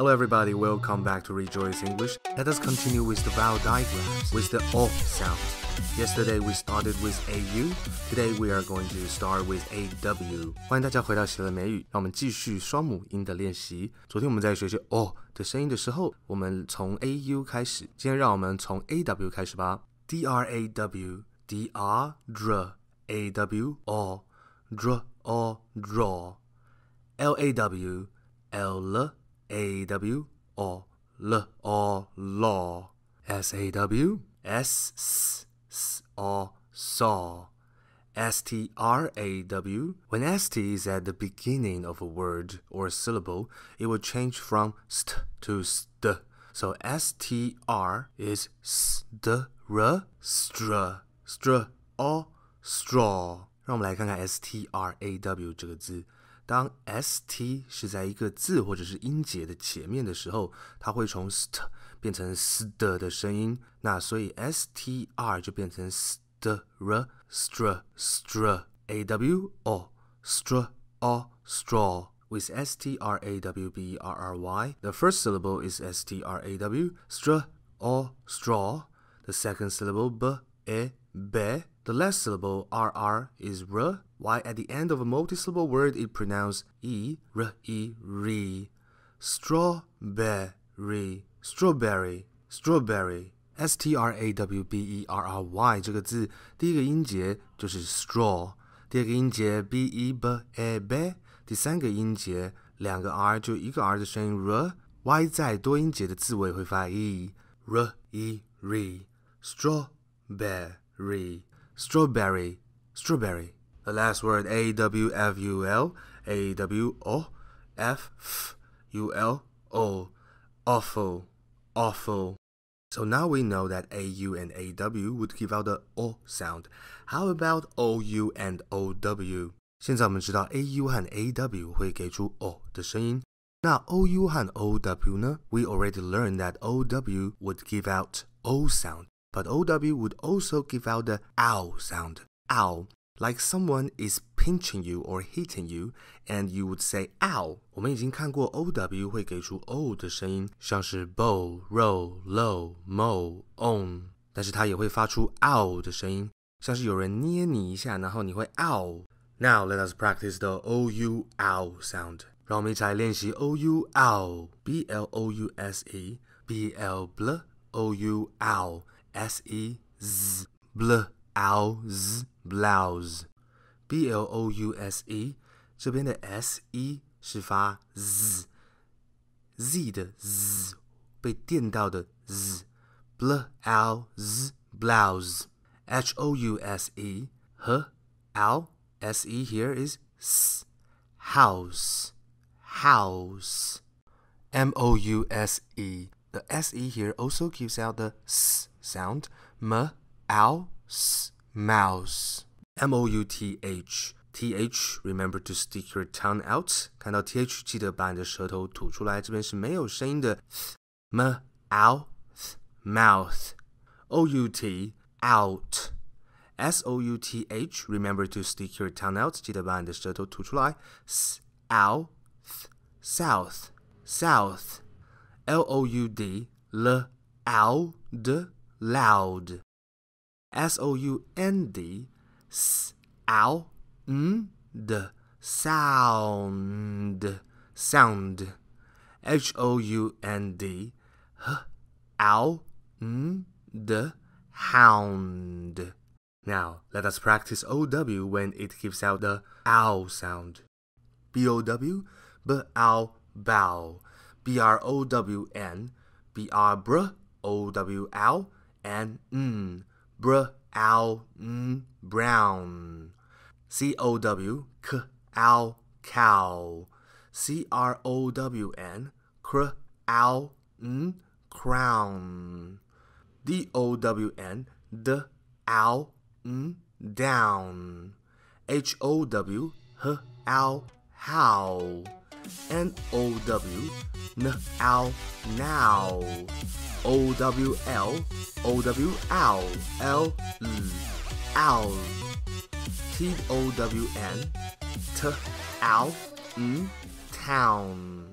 Hello everybody, welcome back to Rejoice English. Let us continue with the vowel digraphs with the off sound. Yesterday we started with AU, today we are going to start with AW. 欢迎大家回到喜乐美语，让我们继续双母音的练习。昨天我们在学习 o 的声音的时候，我们从 AU 开始，今天让我们从 AW 开始吧。D R A W D R Dr A W O Dr O Draw L A W L A W O L O law S A W S S S O saw S T R A W. When ST is at the beginning of a word or a syllable, it will change from st to st. So STR is st r str str or straw. 让我们来看看 S T R A W 这个字。 当 s t 是在一个字或者是音节的前面的时候，它会从 st 变成 st 的声音，那所以 s t r 就变成 st r str str a w o str or straw with stra w b r r y The first syllable is s t r a w str or straw. The second syllable b e be. The last syllable rr is r why at the end of a multisyllable word it pronounced e, r, e, re. Strawberry, strawberry, strawberry. S T R A W B E R R Y 这个字，第一个音节就是 straw，第二个音节 b e b e b，第三个音节两个 r 就一个 r 的声音 r，y 在多音节的字尾会发 e，r e re。Strawberry, strawberry, strawberry. The last word A W F U L A W O F F U L O awful awful. So now we know that AU and AW would give out the O sound. How about OU and OW? 现在我们知道 AU 和 AW 会给出 O 的声音。那 OU 和 OW 呢？We already learned that OW would give out O sound, but OW would also give out the OW sound. OW like someone is pinching you or hitting you, and you would say "ow." 我们已经看过 O W 会给出 O 的声音，像是 bow、roll、low、mo、on，但是它也会发出 ow 的声音，像是有人捏你一下，然后你会 ow。Now let us practice the O U ow sound. 让我们一起来练习 O U ow. B L O U S E B L bl O U ow S E z bl ow z blouse，b l o u s e，这边的 s e 是发 z，z 的 z 被电到的 z，blouse blouse，h o u s e 和 l s e here is s house house m o u s e the s e here also gives out the s sound m l s mouse. M O U T H T H. Remember to stick your tongue out. 看到 T H 记得把你的舌头吐出来，这边是没有声音的。M out mouth. O U T out. S O U T H. Remember to stick your tongue out. 记得把你的舌头吐出来。South south south. L O U D loud loud. S O U N D sound sound sound H O U N D. Now let us practice O W when it gives out the ow sound. B O W b ow bow. B R O And n br ow n brown. C o w k ow cow. C r o w n cr ow n crown. D o w n d ow n down. H o w h ow how N O W N Ow now. O W L O W ow L owl T O W N T ow town